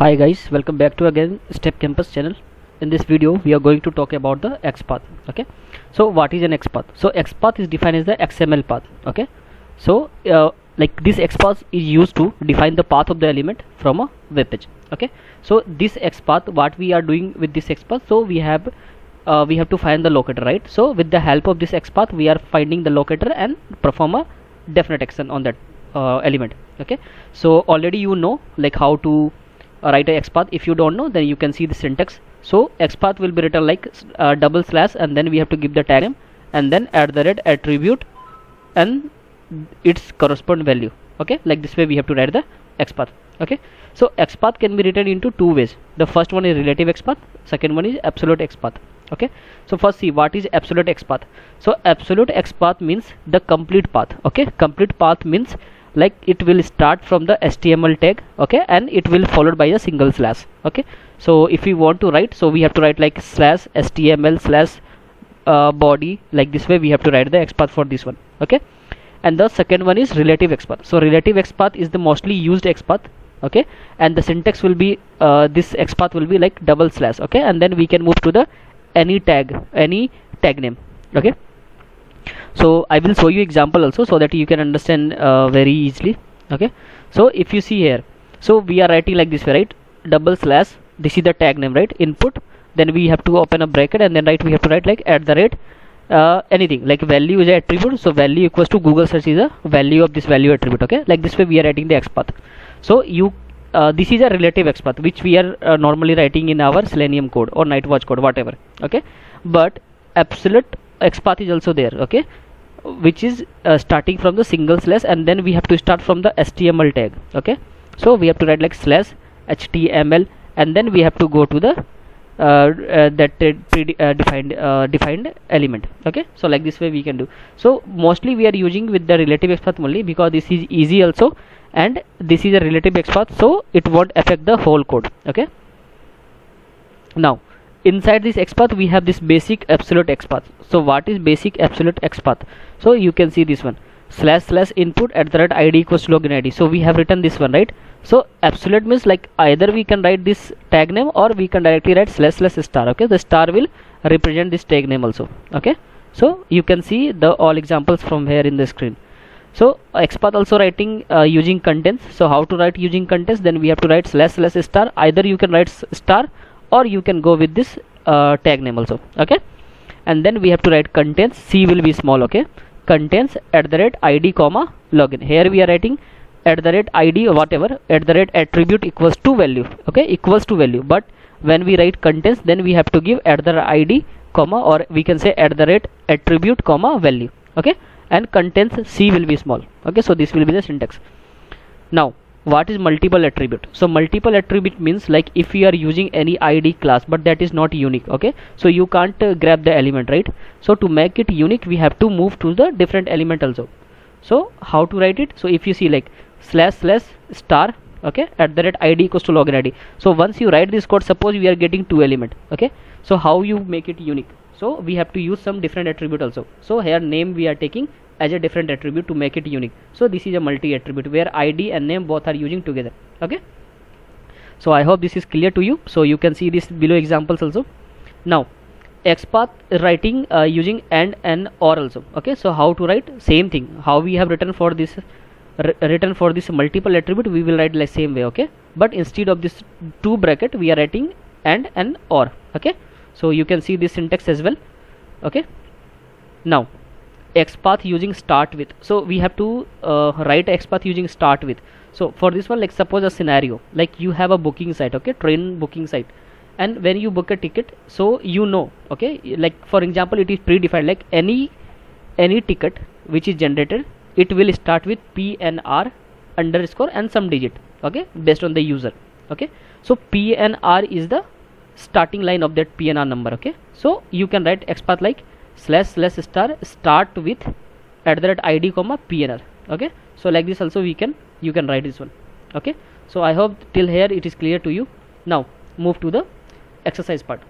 hi guys welcome back to again step campus channel. In this video we are going to talk about the xpath okay? So what is an xpath so xpath is defined as the xml path okay? So uh, like this xpath is used to define the path of the element from a web page okay? So this xpath what we are doing with this xpath so we have uh, we have to find the locator right? So with the help of this xpath we are finding the locator and perform a definite action on that uh, element okay? So already you know like how to write a xpath if you don't know then you can see the syntax. So xpath will be written like uh, double slash and then we have to give the tag name and then add the red attribute and its corresponding value. Okay? Like this way we have to write the xpath okay? So xpath can be written into two ways. The first one is relative xpath second one is absolute xpath okay? So first see what is absolute xpath so absolute xpath means the complete path. Okay? Complete path means like it will start from the html tag okay and it will followed by a single slash okay. So if we want to write so we have to write like slash html slash uh, body like this way we have to write the xpath for this one okay. And the second one is relative xpath so relative xpath is the mostly used xpath okay. And the syntax will be uh, this xpath will be like double slash okay. And then we can move to the any tag any tag name okay so i will show you example also so that you can understand uh, very easily. Okay? So if you see here so we are writing like this way right? Double slash this is the tag name right? Input then we have to open a bracket and then right we have to write like at the rate uh, anything. Like value is a attribute so value equals to google search is a value of this value attribute okay? Like this way we are writing the xpath so you uh, this is a relative xpath which we are uh, normally writing in our selenium code or nightwatch code whatever okay? But absolute xpath is also there okay? Which is uh, starting from the single slash and then we have to start from the html tag okay? So we have to write like slash html and then we have to go to the uh, uh, that uh, defined uh, defined element okay? So like this way we can do. So mostly we are using with the relative xpath only because this is easy also and this is a relative xpath so it won't affect the whole code okay? Now inside this xpath we have this basic absolute xpath so what is basic absolute xpath so you can see this one. Slash slash input at the id equals login id so we have written this one right? So absolute means like either we can write this tag name or we can directly write slash slash star okay? The star will represent this tag name also okay? So you can see the all examples from here in the screen. So xpath also writing uh, using contents. So how to write using contents? Then we have to write slash slash star. Either you can write star or you can go with this uh, tag name also okay? And then we have to write contents. C will be small okay? Contents at the rate id comma login. Here we are writing at the rate id or whatever at the rate attribute equals to value okay? Equals to value. But when we write contents then we have to give at the id comma or we can say at the rate attribute comma value okay? And contents c will be small okay? So this will be the syntax. Now what is multiple attribute? So multiple attribute means like if you are using any id class but that is not unique okay? So you can't uh, grab the element right? So to make it unique we have to move to the different element also. So how to write it? So if you see like slash slash star okay at the rate id equals to login id so once you write this code suppose we are getting two element okay? So how you make it unique? So we have to use some different attribute also. So here name we are taking as a different attribute to make it unique. So this is a multi attribute where id and name both are using together. Okay? So i hope this is clear to you. So you can see this below examples also. Now xpath writing uh, using and and or also. Okay? So how to write? Same thing. How we have written for this written for this multiple attribute we will write like same way. Okay? But instead of this two bracket we are writing and and or. Okay? So you can see this syntax as well. Okay? Now xpath using start with. So we have to uh, write xpath using start with. So for this one like suppose a scenario like you have a booking site okay train booking site. And when you book a ticket so you know okay like for example it is predefined like any any ticket which is generated it will start with pnr underscore and some digit okay based on the user okay. So pnr is the starting line of that pnr number okay. So you can write xpath like slash slash star start with at the rate id comma pnr. Okay? So like this also we can you can write this one. Okay? So i hope till here it is clear to you. Now move to the exercise part.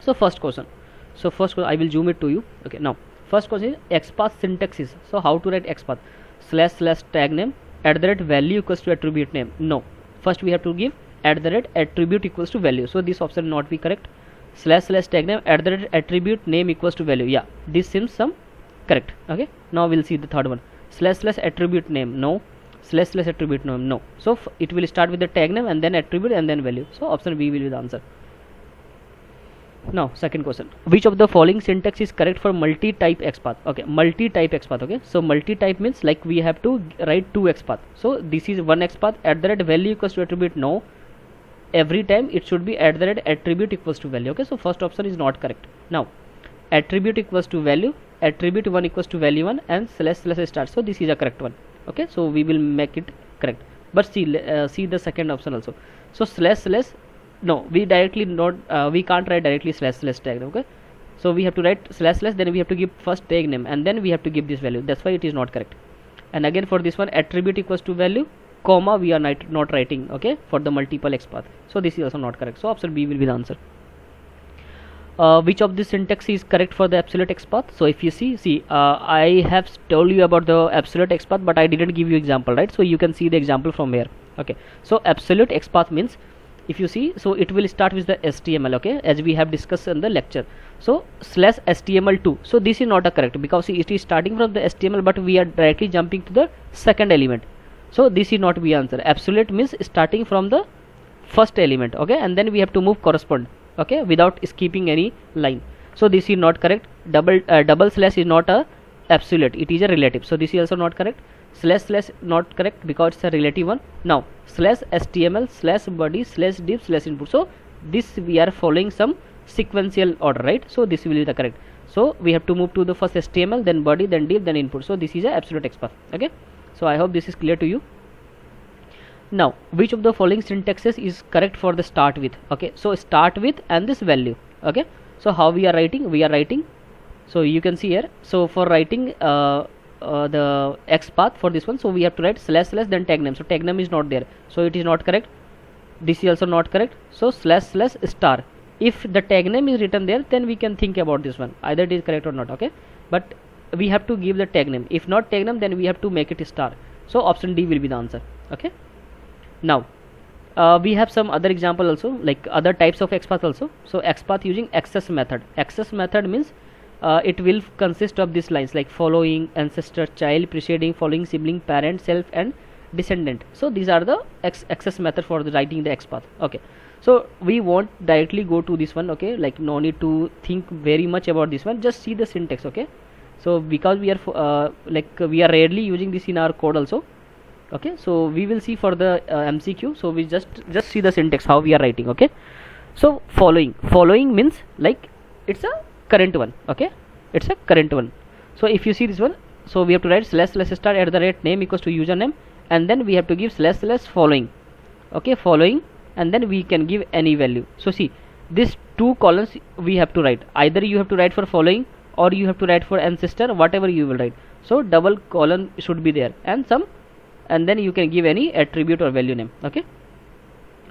So first question. So first i will zoom it to you. Okay now first question is xpath syntax is so how to write xpath slash slash tag name at the rate value equals to attribute name. No. First we have to give at the rate attribute equals to value. So this option not be correct slash slash tag name at the attribute name equals to value. Yeah this seems some correct. Okay now we'll see the third one. Slash slash attribute name no. Slash slash attribute name no. So it will start with the tag name and then attribute and then value. So option b will be the answer. Now second question. Which of the following syntax is correct for multi-type XPath okay multi-type XPath okay? So multi-type means like we have to write two XPath so this is one XPath at the rate value equals to attribute no every time it should be at the attribute equals to value. Okay so first option is not correct. Now attribute equals to value attribute 1 equals to value 1 and slash slash start. So this is a correct one. Okay so we will make it correct. But see uh, see the second option also. So slash slash no we directly not uh, we can't write directly slash slash tag okay? So we have to write slash slash then we have to give first tag name and then we have to give this value. That's why it is not correct. And again for this one attribute equals to value comma we are not, not writing okay for the multiple XPath so this is also not correct. So option b will be the answer. Uh, which of this syntax is correct for the absolute XPath so if you see see uh, I have told you about the absolute XPath but I didn't give you example right? So you can see the example from here okay. So absolute XPath means if you see so it will start with the html okay as we have discussed in the lecture. So slash html2 so this is not a correct because it is starting from the html but we are directly jumping to the second element so this is not the answer. Absolute means starting from the first element okay? And then we have to move correspond okay? Without skipping any line. So this is not correct. Double uh, double slash is not a absolute. It is a relative. So this is also not correct. Slash slash not correct because it's a relative one. Now slash html slash body slash div slash input. So this we are following some sequential order right? So this will be the correct. So we have to move to the first html then body then div then input. So this is a absolute XPath okay so i hope this is clear to you. Now which of the following syntaxes is correct for the start with? Okay so start with and this value. Okay so how we are writing? We are writing so you can see here. So for writing uh, uh, the x path for this one so we have to write slash slash then tag name. So tag name is not there. So it is not correct. This is also not correct. So slash slash star. If the tag name is written there then we can think about this one either it is correct or not. Okay but we have to give the tag name. If not tag name then we have to make it star. So option d will be the answer. Okay? Now uh, we have some other example also like other types of xpath also. So xpath using access method. Access method means uh, it will consist of these lines like following ancestor child preceding following sibling parent self and descendant. So these are the access method for the writing the xpath okay. So we won't directly go to this one okay? Like no need to think very much about this one. Just see the syntax okay so because we are uh, like we are rarely using this in our code also okay? So we will see for the uh, mcq so we just just see the syntax how we are writing okay? So following. Following means like it's a current one okay? It's a current one. So if you see this one so we have to write slash slash start at the rate name equals to username and then we have to give slash slash following okay? Following and then we can give any value. So see this two columns we have to write. Either you have to write for following or you have to write for ancestor whatever you will write. So double colon should be there. And some and then you can give any attribute or value name okay?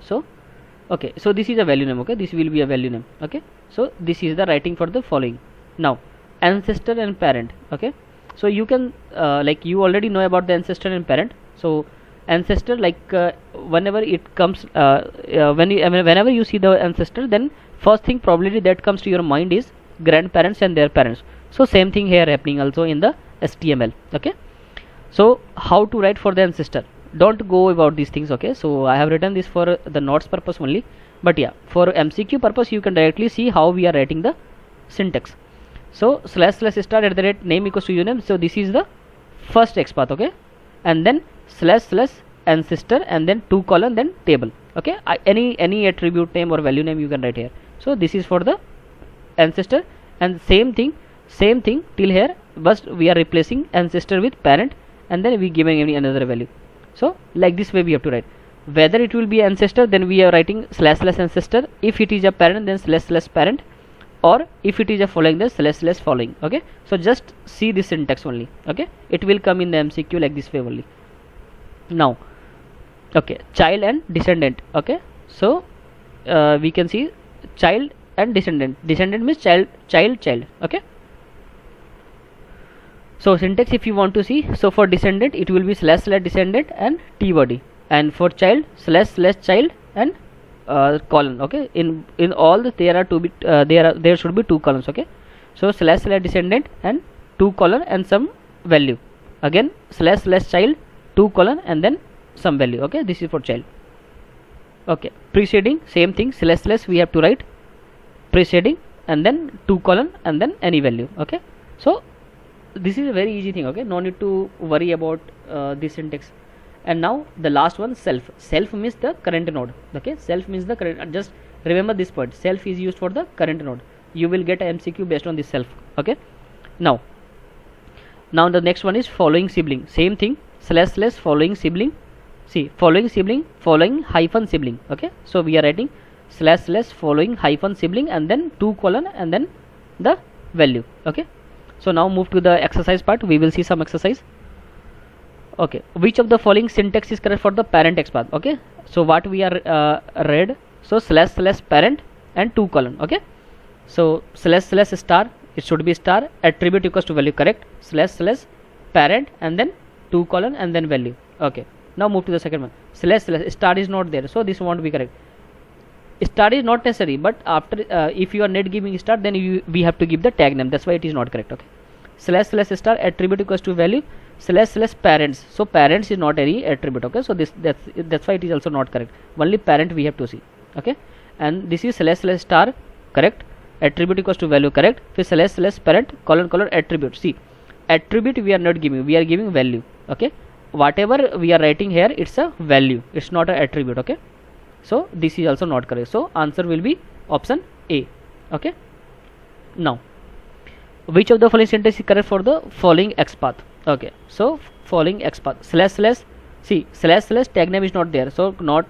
So okay so this is a value name okay? This will be a value name okay? So this is the writing for the following. Now ancestor and parent okay? So you can uh, like you already know about the ancestor and parent. So ancestor like uh, whenever it comes uh, uh when you whenever you see the ancestor then first thing probably that comes to your mind is grandparents and their parents. So same thing here happening also in the html okay? So how to write for the ancestor? Don't go about these things okay? So i have written this for the notes purpose only. But yeah for mcq purpose you can directly see how we are writing the syntax. So slash slash star at the rate name equals to uname. So this is the first xpath okay? And then slash slash ancestor and then two column then table okay? I, any any attribute name or value name you can write here. So this is for the ancestor and same thing same thing till here. But we are replacing ancestor with parent and then we giving any another value. So like this way we have to write. Whether it will be ancestor then we are writing slash slash ancestor. If it is a parent then slash slash parent. Or if it is a following then slash slash following. Okay? So just see this syntax only. Okay? It will come in the mcq like this way only. Now okay. Child and descendant. Okay? So uh, we can see child and descendant. Descendant means child child child. Okay? So syntax if you want to see so for descendant it will be slash slash descendant and t body. And for child slash slash child and uh, colon. Okay? In in all the, there are two bit uh, there are there should be two columns. Okay? So slash slash descendant and two colon and some value. Again slash slash child two colon and then some value. Okay? This is for child. Okay? Preceding same thing. Slash slash we have to write preceding and then two colon and then any value okay? So this is a very easy thing okay? No need to worry about uh, this syntax. And now the last one self. Self means the current node okay? Self means the current just remember this point. Self is used for the current node. You will get a mcq based on this self okay? Now now the next one is following sibling. Same thing slash slash following sibling. See following sibling following hyphen sibling okay? So we are writing slash slash following hyphen sibling and then two colon and then the value okay? So now move to the exercise part. We will see some exercise. Okay which of the following syntax is correct for the parent xpath okay? So what we are uh, read? So slash slash parent and two colon okay? So slash slash star it should be star attribute equals to value correct? Slash slash parent and then two colon and then value okay? Now move to the second one. Slash slash star is not there so this won't be correct star is not necessary but after uh, if you are not giving star then you we have to give the tag name. That's why it is not correct okay? Slash slash star attribute equals to value slash slash parents. So parents is not any attribute okay? So this that's that's why it is also not correct. Only parent we have to see okay? And this is slash slash star correct? Attribute equals to value correct? फिर slash slash parent colon colon attribute. See attribute we are not giving we are giving value okay? Whatever we are writing here it's a value. It's not an attribute okay so this is also not correct. So answer will be option a. Okay? Now which of the following sentence is correct for the following x path? Okay. So following x path. Slash slash. See slash slash tag name is not there. So not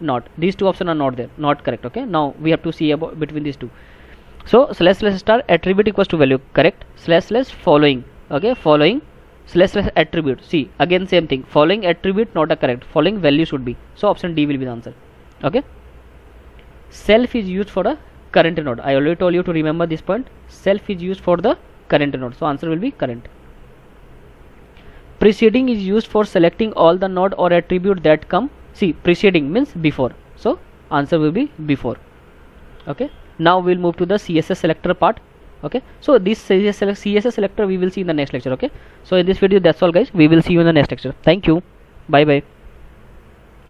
not. These two options are not there. Not correct. Okay? Now we have to see about between these two. So slash slash star attribute equals to value. Correct? Slash slash following. Okay? Following. Slash slash attribute. See again same thing. Following attribute not a correct. Following value should be. So option d will be the answer okay? Self is used for a current node. I already told you to remember this point. Self is used for the current node. So answer will be current. Preceding is used for selecting all the node or attribute that come. See preceding means before. So answer will be before. Okay? Now we'll move to the css selector part. Okay? So this css, css selector we will see in the next lecture. Okay? So in this video that's all guys. We will see you in the next lecture. Thank you. Bye bye